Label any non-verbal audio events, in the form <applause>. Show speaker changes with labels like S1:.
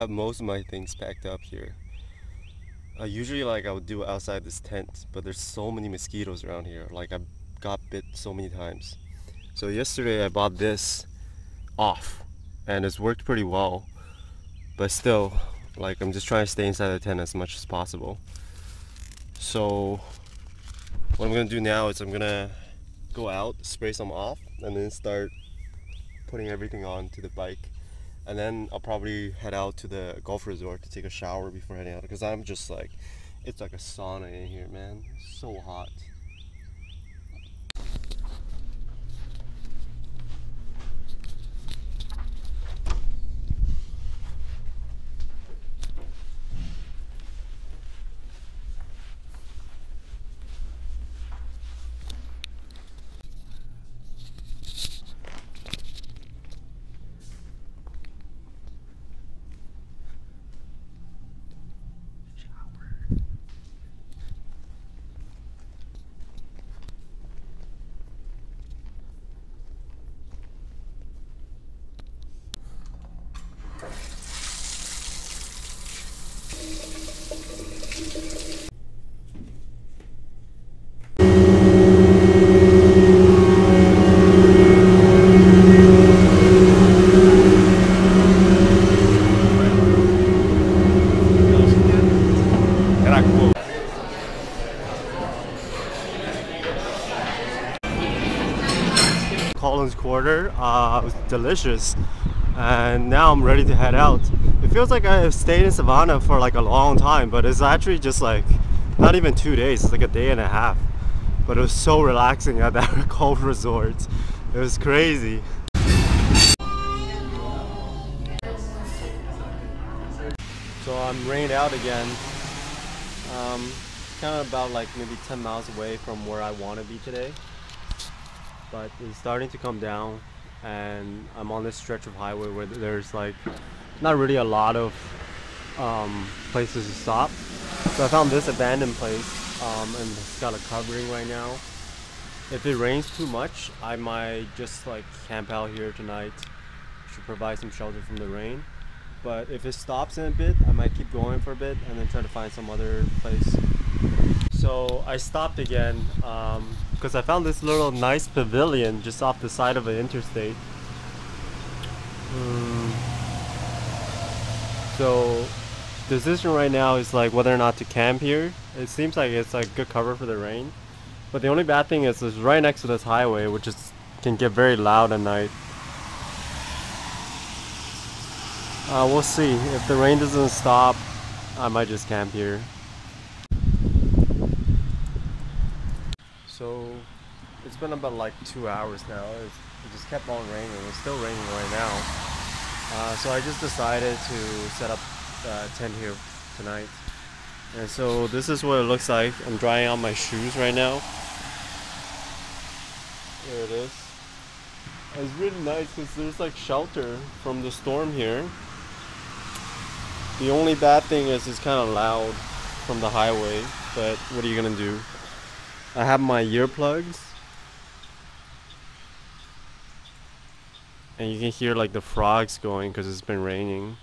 S1: have most of my things packed up here. Uh, usually like I would do outside this tent, but there's so many mosquitoes around here. Like I got bit so many times. So yesterday I bought this off and it's worked pretty well. But still, like I'm just trying to stay inside the tent as much as possible. So what I'm gonna do now is I'm gonna go out, spray some off, and then start putting everything on to the bike and then I'll probably head out to the golf resort to take a shower before heading out because I'm just like it's like a sauna in here man. It's so hot Collins Quarter. Uh, was delicious. And now I'm ready to head out. It feels like I've stayed in Savannah for like a long time but it's actually just like not even two days. It's like a day and a half. But it was so relaxing at that <laughs> golf resort. It was crazy. So I'm rained out again. Um, kind of about like maybe 10 miles away from where I want to be today but it's starting to come down and I'm on this stretch of highway where there's like not really a lot of um, places to stop. So I found this abandoned place um, and it's got a covering right now. If it rains too much I might just like camp out here tonight to provide some shelter from the rain. But if it stops in a bit I might keep going for a bit and then try to find some other place so I stopped again because I found this little nice pavilion just off the side of an interstate Hmm. so decision right now is like whether or not to camp here it seems like it's like good cover for the rain but the only bad thing is it's right next to this highway which is can get very loud at night Uh, we'll see. If the rain doesn't stop, I might just camp here. So, it's been about like two hours now. It's, it just kept on raining. It's still raining right now. Uh, so I just decided to set up uh, tent here tonight. And so this is what it looks like. I'm drying out my shoes right now. There it is. It's really nice because there's like shelter from the storm here. The only bad thing is it's kind of loud from the highway, but what are you gonna do? I have my earplugs. And you can hear like the frogs going because it's been raining.